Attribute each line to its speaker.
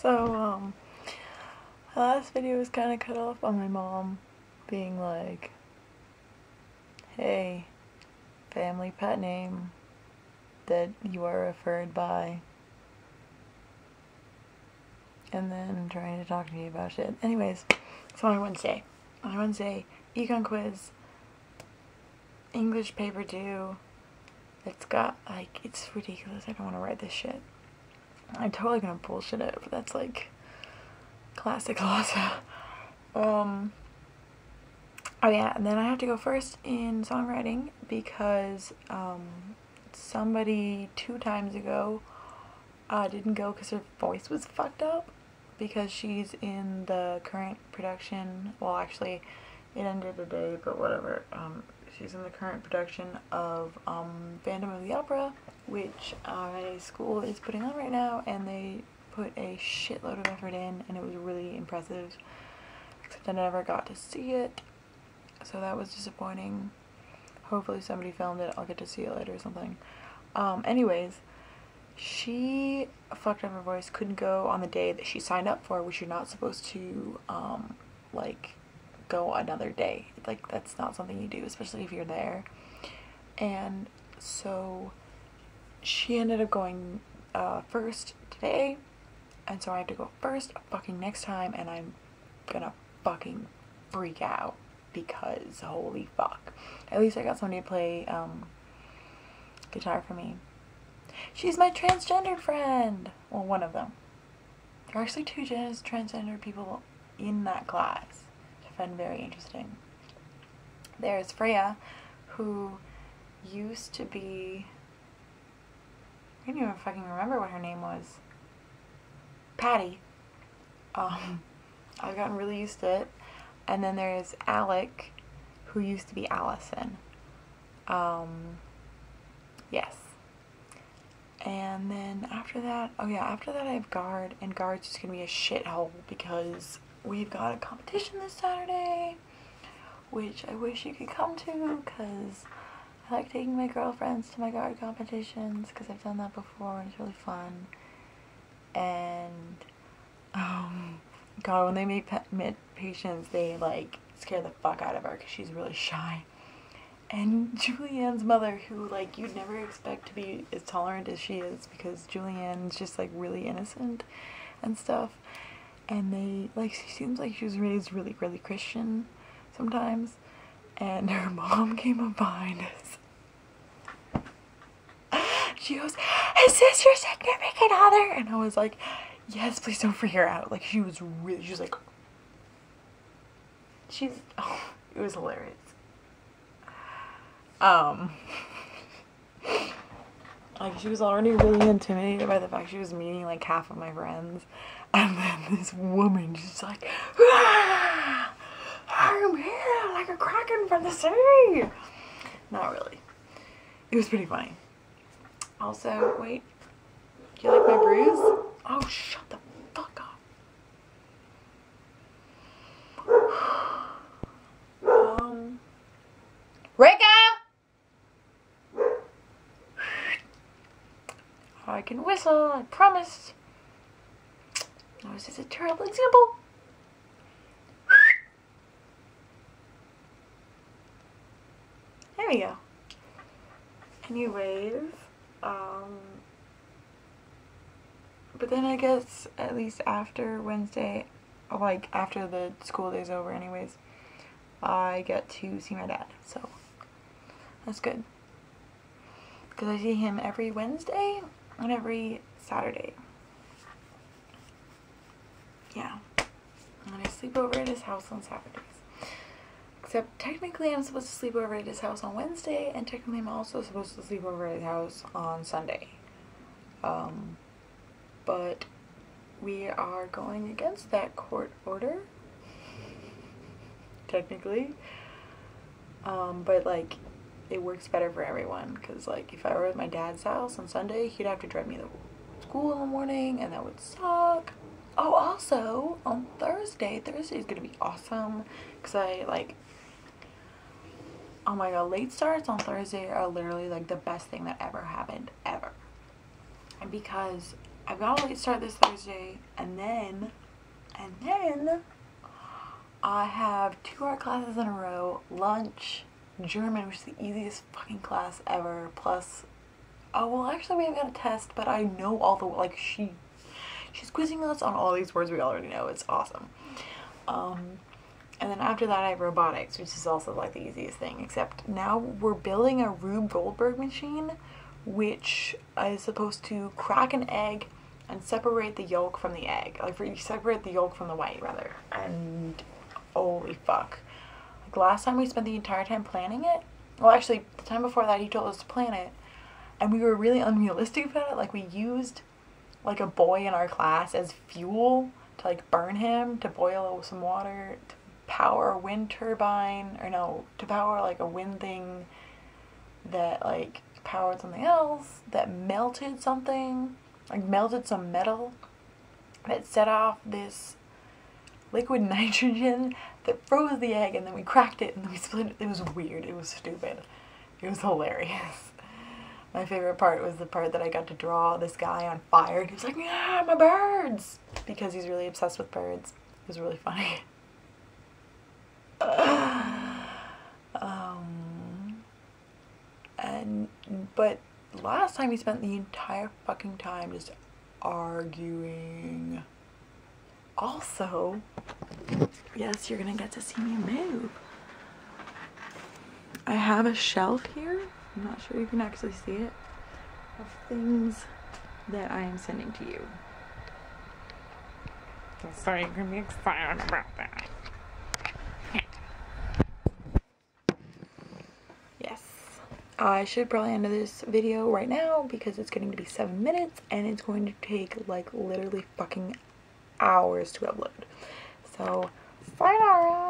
Speaker 1: so, um, the last video was kind of cut off on my mom being like, hey, family pet name that you are referred by. And then trying to talk to me about shit. Anyways, so on Wednesday. On Wednesday, econ quiz, English paper due. It's got, like, it's ridiculous. I don't want to write this shit. I'm totally gonna bullshit it, but that's like classic Lhasa. Um, oh yeah, and then I have to go first in songwriting because um, somebody two times ago uh, didn't go because her voice was fucked up because she's in the current production. Well, actually, it ended today, but whatever. Um, she's in the current production of um, Phantom of the Opera, which my school is putting on right now, and they put a shitload of effort in, and it was really impressive. Except I never got to see it, so that was disappointing. Hopefully somebody filmed it. I'll get to see it later or something. Um, anyways, she fucked up her voice. Couldn't go on the day that she signed up for, which you're not supposed to, um, like, go another day. Like, that's not something you do, especially if you're there. And so she ended up going uh, first today, and so I have to go first fucking next time, and I'm gonna fucking freak out because holy fuck. At least I got somebody to play um, guitar for me. She's my transgender friend! Well, one of them. There are actually two transgender people in that class, find very interesting. There's Freya, who used to be I can't even fucking remember what her name was. Patty. Um, I've gotten really used to it. And then there's Alec, who used to be Allison. Um, yes. And then after that, oh yeah, after that I have Guard, and Guard's just gonna be a shithole because we've got a competition this Saturday, which I wish you could come to because I like taking my girlfriends to my guard competitions because I've done that before and it's really fun. And, um, God, when they meet, meet patients, they like scare the fuck out of her because she's really shy. And Julianne's mother, who like you'd never expect to be as tolerant as she is because Julianne's just like really innocent and stuff. And they like she seems like she was raised really, really Christian sometimes. And her mom came up behind us she goes, Is this your significant other? And I was like, Yes, please don't freak her out. Like, she was really, she was like, She's, oh, it was hilarious. Um, like, she was already really intimidated by the fact she was meeting like half of my friends. And then this woman just like, ah, I'm here like a kraken from the sea. Not really. It was pretty funny. Also, wait. Do you like my bruise? Oh, shut the fuck up. um. Rika! I can whistle, I promise. Now, is this a terrible example? There we go. Anyways. Um, but then I guess at least after Wednesday, like after the school day's over anyways, I get to see my dad. So that's good. Because I see him every Wednesday and every Saturday. Yeah. And I sleep over at his house on Saturdays. Except technically I'm supposed to sleep over at his house on Wednesday and technically I'm also supposed to sleep over at his house on Sunday. Um, but we are going against that court order. technically. Um, but like it works better for everyone because like if I were at my dad's house on Sunday he'd have to drive me to school in the morning and that would suck. Oh also on Thursday, Thursday is gonna be awesome because I like oh my god, late starts on Thursday are literally like the best thing that ever happened, ever. And because I've got a late start this Thursday, and then, and then, I have two art classes in a row, lunch, German, which is the easiest fucking class ever, plus, oh, well, actually, we haven't got a test, but I know all the, like, she, she's quizzing us on all these words we already know. It's awesome. Um, and then after that, I have robotics, which is also, like, the easiest thing, except now we're building a Rube Goldberg machine, which is supposed to crack an egg and separate the yolk from the egg. Like, separate the yolk from the white, rather. And holy fuck. Like last time we spent the entire time planning it. Well, actually, the time before that, he told us to plan it, and we were really unrealistic about it. Like we used like a boy in our class as fuel to like burn him to boil some water to power a wind turbine or no to power like a wind thing that like powered something else that melted something like melted some metal that set off this liquid nitrogen that froze the egg and then we cracked it and then we split it. It was weird. It was stupid. It was hilarious. My favorite part was the part that I got to draw this guy on fire. And He was like, yeah, my birds! Because he's really obsessed with birds. It was really funny. um, and, but last time we spent the entire fucking time just arguing also, yes, you're gonna get to see me move. I have a shelf here. I'm not sure you can actually see it. Of things that I am sending to you.
Speaker 2: So you can be excited about that.
Speaker 1: Yes. I should probably end this video right now because it's getting to be seven minutes and it's going to take like literally fucking hours to upload. So, sayonara!